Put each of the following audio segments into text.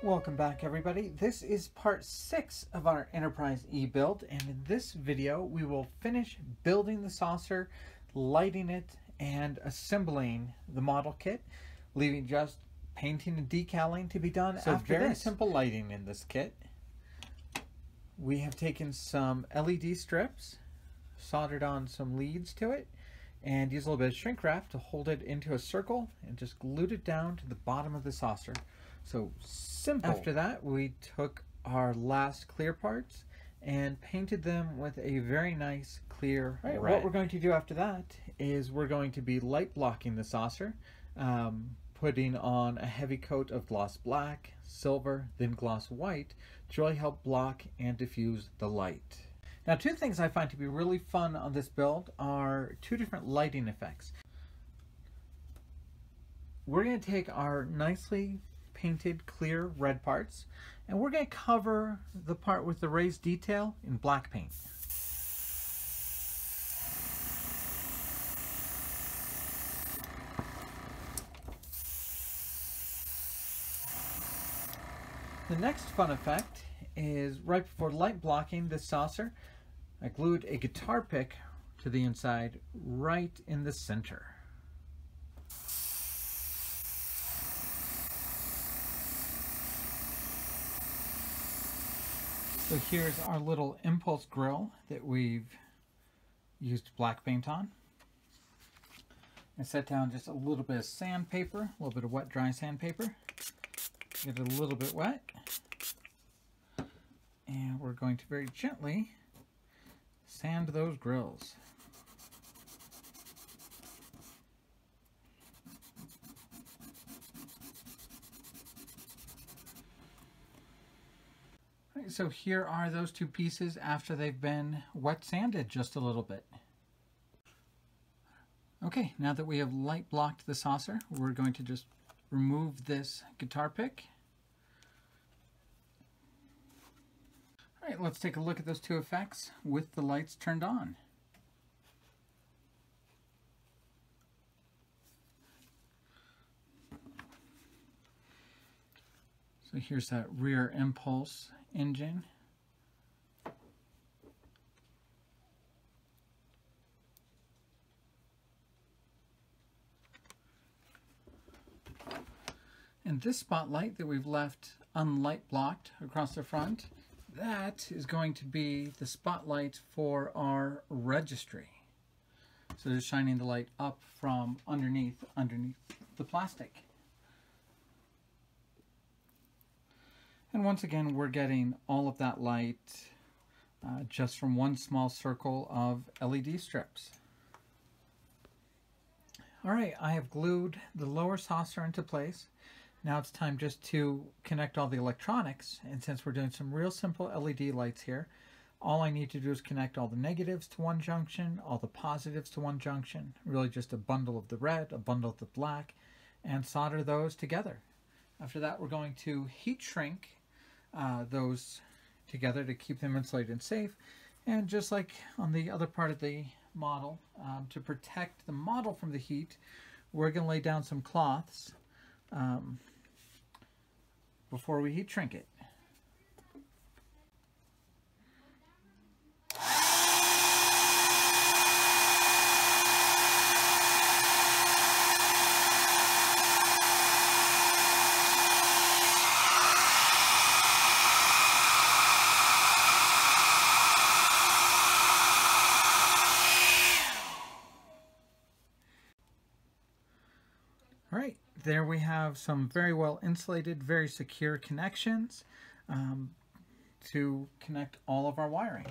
Welcome back everybody. This is part 6 of our Enterprise E build and in this video we will finish building the saucer, lighting it, and assembling the model kit, leaving just painting and decaling to be done so after very this. simple lighting in this kit. We have taken some LED strips, soldered on some leads to it, and used a little bit of shrink wrap to hold it into a circle and just glued it down to the bottom of the saucer. So simple. After that, we took our last clear parts and painted them with a very nice clear right, red. What we're going to do after that is we're going to be light blocking the saucer, um, putting on a heavy coat of gloss black, silver, then gloss white to really help block and diffuse the light. Now two things I find to be really fun on this build are two different lighting effects. We're going to take our nicely painted clear red parts and we're going to cover the part with the raised detail in black paint. The next fun effect is right before light blocking this saucer, I glued a guitar pick to the inside right in the center. So here's our little impulse grill that we've used black paint on. I set down just a little bit of sandpaper, a little bit of wet dry sandpaper. Get it a little bit wet. And we're going to very gently sand those grills. So here are those two pieces after they've been wet sanded just a little bit. Okay, now that we have light blocked the saucer, we're going to just remove this guitar pick. All right, let's take a look at those two effects with the lights turned on. So here's that rear impulse engine. And this spotlight that we've left unlight blocked across the front, that is going to be the spotlight for our registry. So just shining the light up from underneath, underneath the plastic. And once again, we're getting all of that light uh, just from one small circle of LED strips. All right, I have glued the lower saucer into place. Now it's time just to connect all the electronics. And since we're doing some real simple LED lights here, all I need to do is connect all the negatives to one junction, all the positives to one junction, really just a bundle of the red, a bundle of the black, and solder those together. After that, we're going to heat shrink uh, those together to keep them insulated and safe. And just like on the other part of the model, um, to protect the model from the heat, we're going to lay down some cloths um, before we heat shrink it. There we have some very well insulated, very secure connections um, to connect all of our wiring.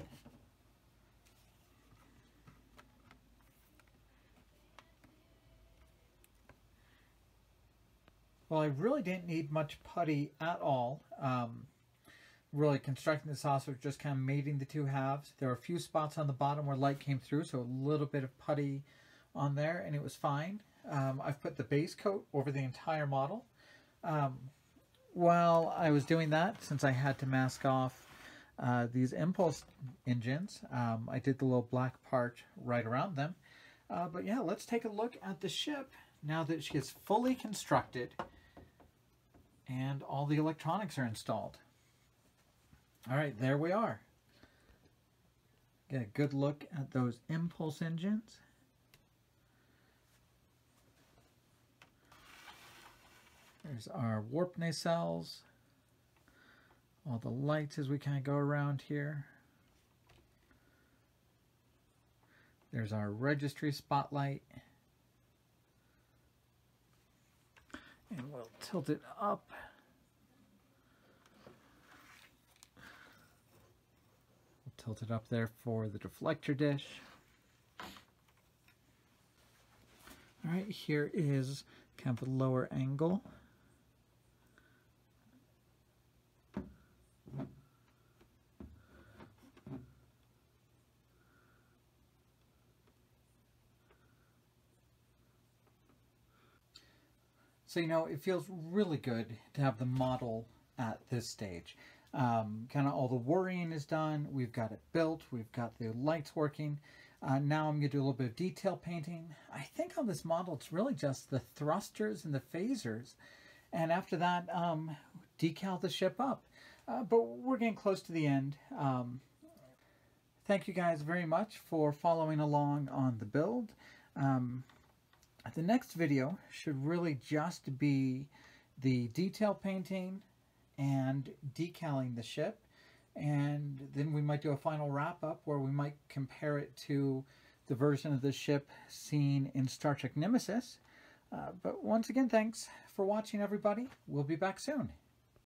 Well, I really didn't need much putty at all. Um, really constructing the saucer, just kind of mating the two halves. There were a few spots on the bottom where light came through, so a little bit of putty on there, and it was fine. Um, I've put the base coat over the entire model. Um, while I was doing that, since I had to mask off uh, these impulse engines, um, I did the little black part right around them. Uh, but yeah, let's take a look at the ship now that she is fully constructed and all the electronics are installed. All right, there we are. Get a good look at those impulse engines. There's our warp nacelles. All the lights as we kind of go around here. There's our registry spotlight. And we'll tilt it up. We'll tilt it up there for the deflector dish. All right, here is kind of a lower angle. So, you know, it feels really good to have the model at this stage. Um, kind of all the worrying is done. We've got it built. We've got the lights working. Uh, now I'm going to do a little bit of detail painting. I think on this model, it's really just the thrusters and the phasers. And after that, um, decal the ship up. Uh, but we're getting close to the end. Um, thank you guys very much for following along on the build. Um, the next video should really just be the detail painting and decaling the ship. And then we might do a final wrap up where we might compare it to the version of the ship seen in Star Trek Nemesis. Uh, but once again, thanks for watching, everybody. We'll be back soon.